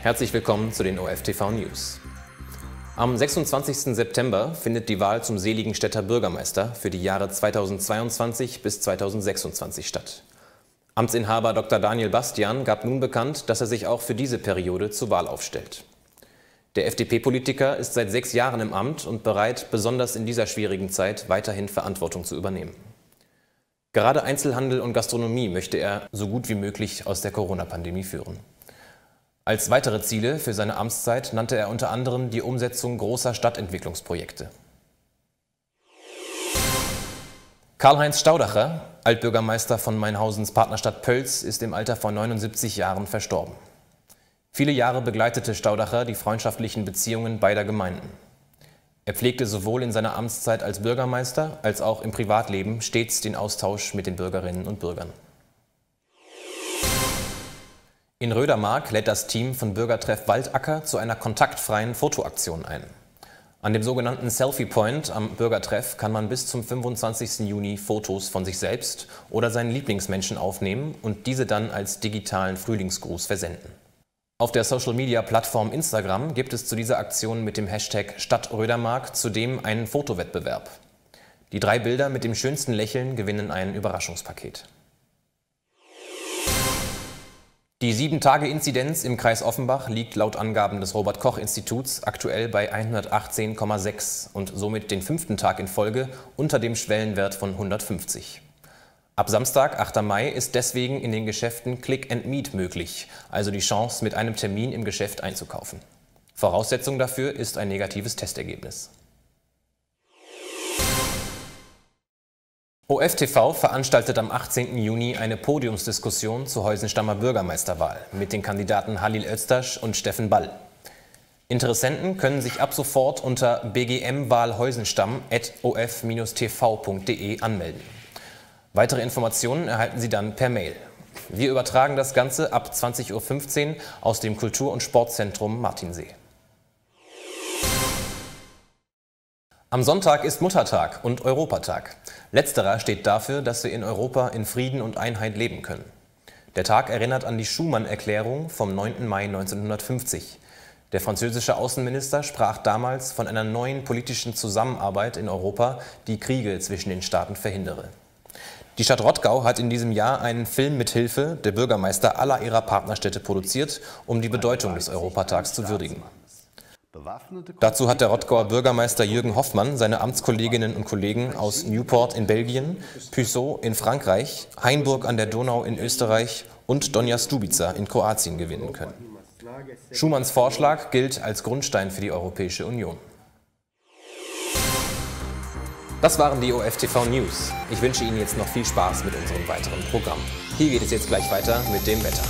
Herzlich willkommen zu den OFTV News. Am 26. September findet die Wahl zum seligen Städter Bürgermeister für die Jahre 2022 bis 2026 statt. Amtsinhaber Dr. Daniel Bastian gab nun bekannt, dass er sich auch für diese Periode zur Wahl aufstellt. Der FDP-Politiker ist seit sechs Jahren im Amt und bereit, besonders in dieser schwierigen Zeit weiterhin Verantwortung zu übernehmen. Gerade Einzelhandel und Gastronomie möchte er so gut wie möglich aus der Corona-Pandemie führen. Als weitere Ziele für seine Amtszeit nannte er unter anderem die Umsetzung großer Stadtentwicklungsprojekte. Karl-Heinz Staudacher, Altbürgermeister von Mainhausens Partnerstadt Pölz, ist im Alter von 79 Jahren verstorben. Viele Jahre begleitete Staudacher die freundschaftlichen Beziehungen beider Gemeinden. Er pflegte sowohl in seiner Amtszeit als Bürgermeister als auch im Privatleben stets den Austausch mit den Bürgerinnen und Bürgern. In Rödermark lädt das Team von Bürgertreff Waldacker zu einer kontaktfreien Fotoaktion ein. An dem sogenannten Selfie Point am Bürgertreff kann man bis zum 25. Juni Fotos von sich selbst oder seinen Lieblingsmenschen aufnehmen und diese dann als digitalen Frühlingsgruß versenden. Auf der Social-Media-Plattform Instagram gibt es zu dieser Aktion mit dem Hashtag Stadtrödermark zudem einen Fotowettbewerb. Die drei Bilder mit dem schönsten Lächeln gewinnen ein Überraschungspaket. Die 7-Tage-Inzidenz im Kreis Offenbach liegt laut Angaben des Robert-Koch-Instituts aktuell bei 118,6 und somit den fünften Tag in Folge unter dem Schwellenwert von 150. Ab Samstag, 8. Mai, ist deswegen in den Geschäften Click and Meet möglich, also die Chance, mit einem Termin im Geschäft einzukaufen. Voraussetzung dafür ist ein negatives Testergebnis. OFTV veranstaltet am 18. Juni eine Podiumsdiskussion zur Heusenstammer Bürgermeisterwahl mit den Kandidaten Halil Öztasch und Steffen Interessenten können sich ab sofort unter bgmwahlheusenstamm.of-tv.de anmelden. Weitere Informationen erhalten Sie dann per Mail. Wir übertragen das Ganze ab 20.15 Uhr aus dem Kultur- und Sportzentrum Martinsee. Am Sonntag ist Muttertag und Europatag. Letzterer steht dafür, dass wir in Europa in Frieden und Einheit leben können. Der Tag erinnert an die Schumann-Erklärung vom 9. Mai 1950. Der französische Außenminister sprach damals von einer neuen politischen Zusammenarbeit in Europa, die Kriege zwischen den Staaten verhindere. Die Stadt Rottgau hat in diesem Jahr einen Film mit Hilfe der Bürgermeister aller ihrer Partnerstädte produziert, um die Bedeutung des Europatags zu würdigen. Dazu hat der Rottgauer Bürgermeister Jürgen Hoffmann seine Amtskolleginnen und Kollegen aus Newport in Belgien, Puceau in Frankreich, Hainburg an der Donau in Österreich und Donja Stubica in Kroatien gewinnen können. Schumanns Vorschlag gilt als Grundstein für die Europäische Union. Das waren die OFTV News. Ich wünsche Ihnen jetzt noch viel Spaß mit unserem weiteren Programm. Hier geht es jetzt gleich weiter mit dem Wetter.